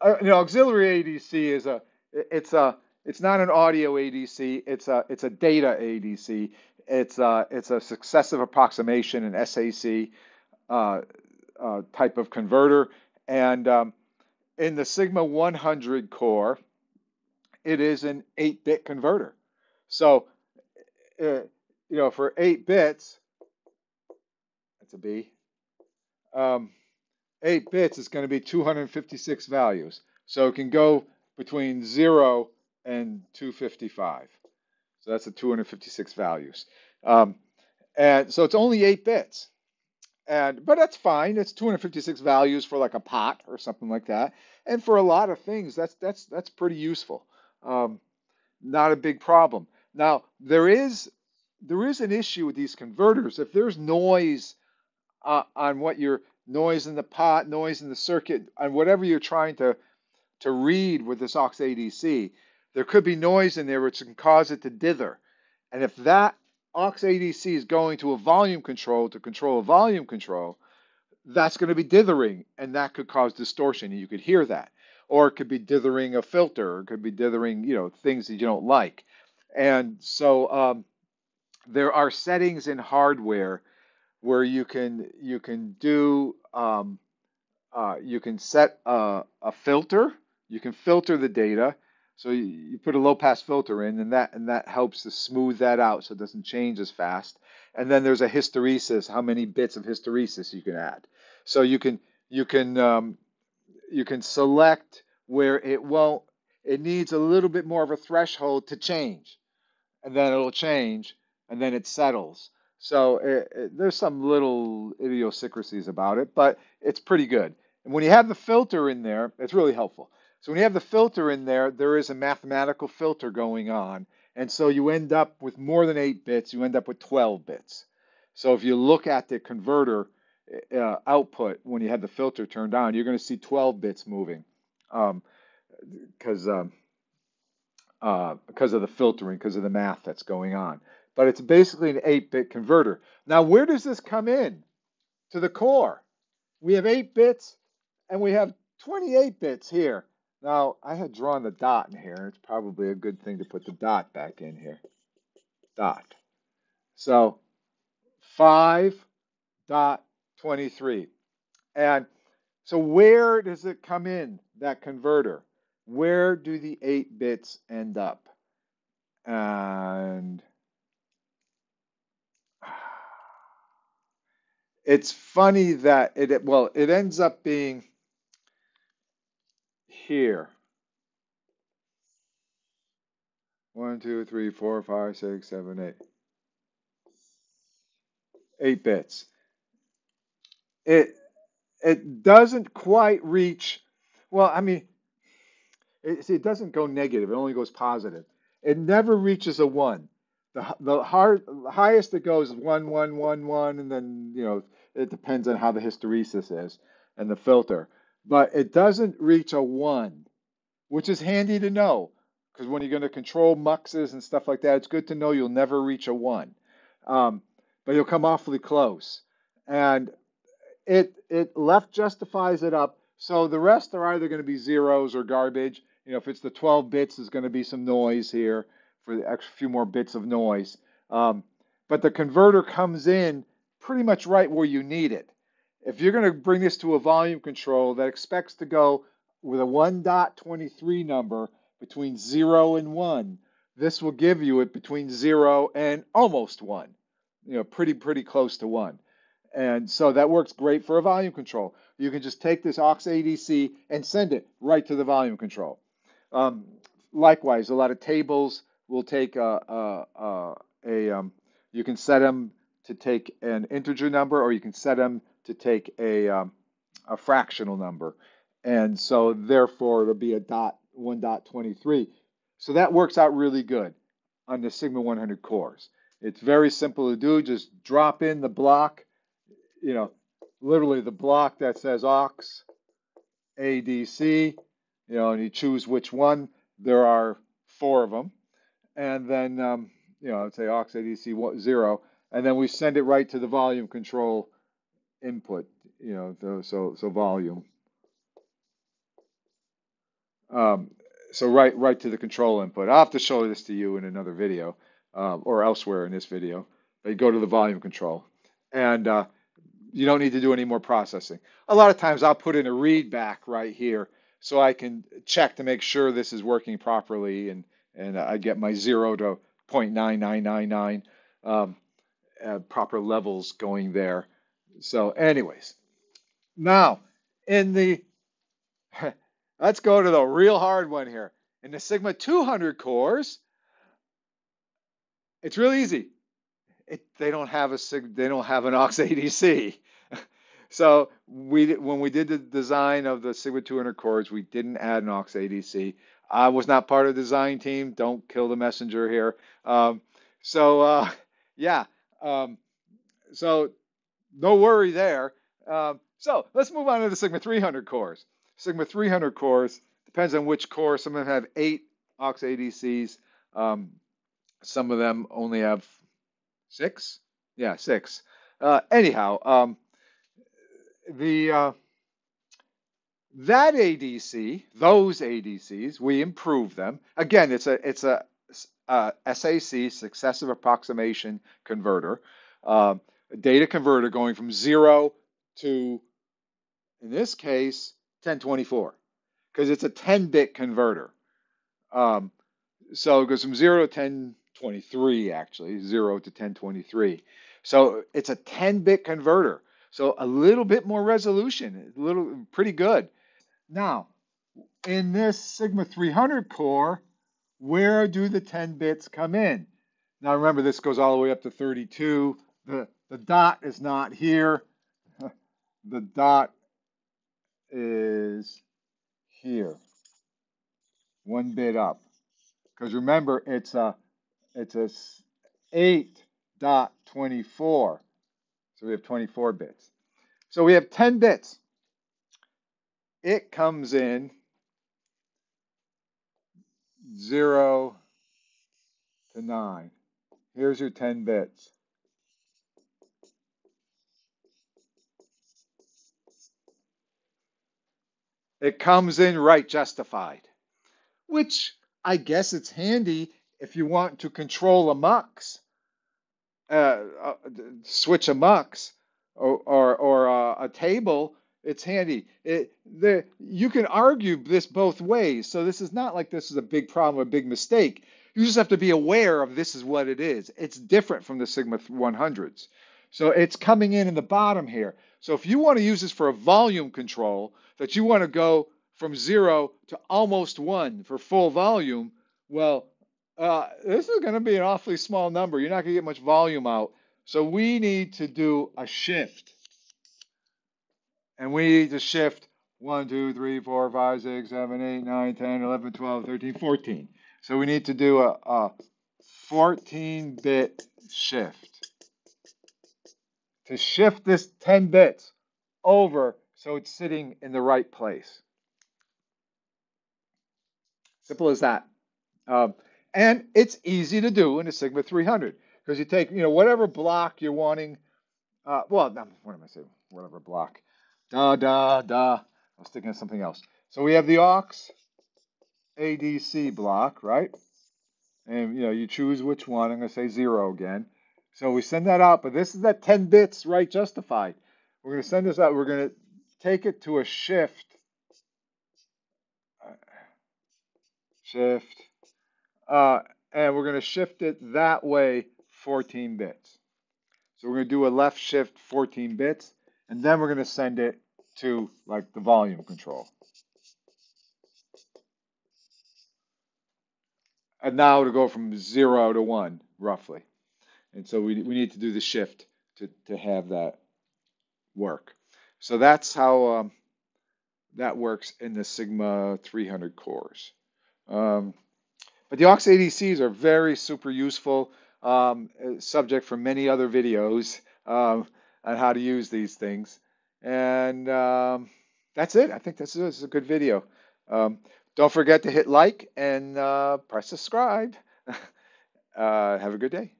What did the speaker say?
uh, you know, auxiliary ADC is a it's a it's not an audio ADC. It's a it's a data ADC. It's a it's a successive approximation, an SAC uh, uh, type of converter, and um, in the Sigma 100 core, it is an 8-bit converter. So, uh, you know, for 8 bits, that's a B. Um, 8 bits is going to be 256 values. So it can go between 0 and 255. So that's the 256 values. Um, and so it's only 8 bits. And but that's fine. It's 256 values for like a pot or something like that. And for a lot of things, that's that's that's pretty useful. Um, not a big problem. Now there is there is an issue with these converters. If there's noise uh, on what your noise in the pot, noise in the circuit, and whatever you're trying to to read with this aux ADC, there could be noise in there which can cause it to dither. And if that aux ADC is going to a volume control to control a volume control, that's going to be dithering, and that could cause distortion. You could hear that. Or it could be dithering a filter, or it could be dithering, you know, things that you don't like. And so um, there are settings in hardware where you can you can do um, uh, you can set a, a filter. You can filter the data so you, you put a low pass filter in, and that and that helps to smooth that out so it doesn't change as fast. And then there's a hysteresis, how many bits of hysteresis you can add. So you can you can um, you can select where it won't. It needs a little bit more of a threshold to change, and then it'll change, and then it settles. So it, it, there's some little idiosyncrasies about it, but it's pretty good. And when you have the filter in there, it's really helpful. So when you have the filter in there, there is a mathematical filter going on. And so you end up with more than 8 bits, you end up with 12 bits. So if you look at the converter uh, output when you have the filter turned on, you're going to see 12 bits moving because um, um, uh, because of the filtering, because of the math that's going on. But it's basically an 8-bit converter. Now, where does this come in? To the core. We have 8 bits and we have 28 bits here. Now, I had drawn the dot in here. It's probably a good thing to put the dot back in here. Dot. So, 5 dot 23. And so where does it come in, that converter? Where do the 8 bits end up? And it's funny that it, well, it ends up being here. One, two, three, four, five, six, seven, eight. Eight bits. It it doesn't quite reach. Well, I mean, it, it doesn't go negative. It only goes positive. It never reaches a one. The the, hard, the highest it goes is one, one, one, one, and then you know it depends on how the hysteresis is and the filter but it doesn't reach a one, which is handy to know because when you're going to control muxes and stuff like that, it's good to know you'll never reach a one, um, but you'll come awfully close. And it it left justifies it up. So the rest are either going to be zeros or garbage. You know, if it's the 12 bits, there's going to be some noise here for the extra few more bits of noise. Um, but the converter comes in pretty much right where you need it. If you're going to bring this to a volume control that expects to go with a 1.23 number between 0 and 1, this will give you it between 0 and almost 1. You know, pretty, pretty close to 1. And so that works great for a volume control. You can just take this aux ADC and send it right to the volume control. Um, likewise, a lot of tables will take a, a, a, a um, you can set them to take an integer number or you can set them to take a, um, a fractional number. And so therefore it'll be a dot 1.23. So that works out really good on the Sigma 100 cores. It's very simple to do. Just drop in the block, you know, literally the block that says aux ADC, you know, and you choose which one. There are four of them. And then, um, you know, I'd say aux ADC 0. And then we send it right to the volume control input, you know, so so volume. Um, so right, right to the control input. I'll have to show this to you in another video uh, or elsewhere in this video. They go to the volume control, and uh, you don't need to do any more processing. A lot of times I'll put in a read back right here so I can check to make sure this is working properly, and and I get my zero to 0.9999 um, proper levels going there. So, anyways, now in the let's go to the real hard one here. In the Sigma 200 cores, it's real easy. It, they don't have a they don't have an aux ADC. so we when we did the design of the Sigma 200 cores, we didn't add an aux ADC. I was not part of the design team. Don't kill the messenger here. Um, so uh, yeah, um, so no worry there. Um, so let's move on to the Sigma 300 cores. Sigma 300 cores depends on which core. Some of them have eight aux ADCs. Um, some of them only have six. Yeah, six. Uh, anyhow, um, the uh, that ADC, those ADCs, we improve them. Again, it's a it's a, a SAC successive approximation converter, uh, data converter going from zero to, in this case, 1024, because it's a 10-bit converter. Um, so it goes from zero to 1023, actually, zero to 1023. So it's a 10-bit converter. So a little bit more resolution, a little pretty good. Now, in this Sigma 300 core, where do the 10 bits come in? Now remember, this goes all the way up to 32. The, the dot is not here. The dot is here, one bit up. Because remember, it's a it's a 8 dot 24. So we have 24 bits. So we have 10 bits it comes in 0 to 9. Here's your 10 bits. It comes in right justified, which I guess it's handy if you want to control a mux, uh, uh, switch a mux, or, or, or uh, a table it's handy. It, the, you can argue this both ways. So this is not like this is a big problem, a big mistake. You just have to be aware of this is what it is. It's different from the Sigma 100s. So it's coming in in the bottom here. So if you want to use this for a volume control, that you want to go from zero to almost one for full volume, well, uh, this is going to be an awfully small number. You're not going to get much volume out. So we need to do a shift and we need to shift 1, 2, 3, 4, 5, 6, 7, 8, 9, 10, 11, 12, 13, 14. So we need to do a, a 14 bit shift. To shift this 10 bits over so it's sitting in the right place. Simple as that. Um, and it's easy to do in a Sigma 300 because you take, you know, whatever block you're wanting. Uh, well, what am I saying? Whatever block. Da, da, da. I was thinking of something else. So we have the aux ADC block, right? And you know, you choose which one. I'm going to say zero again. So we send that out, but this is that 10 bits, right? Justified. We're going to send this out. We're going to take it to a shift. Shift. Uh, and we're going to shift it that way 14 bits. So we're going to do a left shift 14 bits and then we're going to send it to like the volume control. And now to go from zero to one, roughly. And so we, we need to do the shift to, to have that work. So that's how um, that works in the Sigma 300 cores. Um, but the aux ADCs are very super useful, um, subject for many other videos. Um, on how to use these things. And um, that's it. I think this is a good video. Um, don't forget to hit like and uh, press subscribe. uh, have a good day.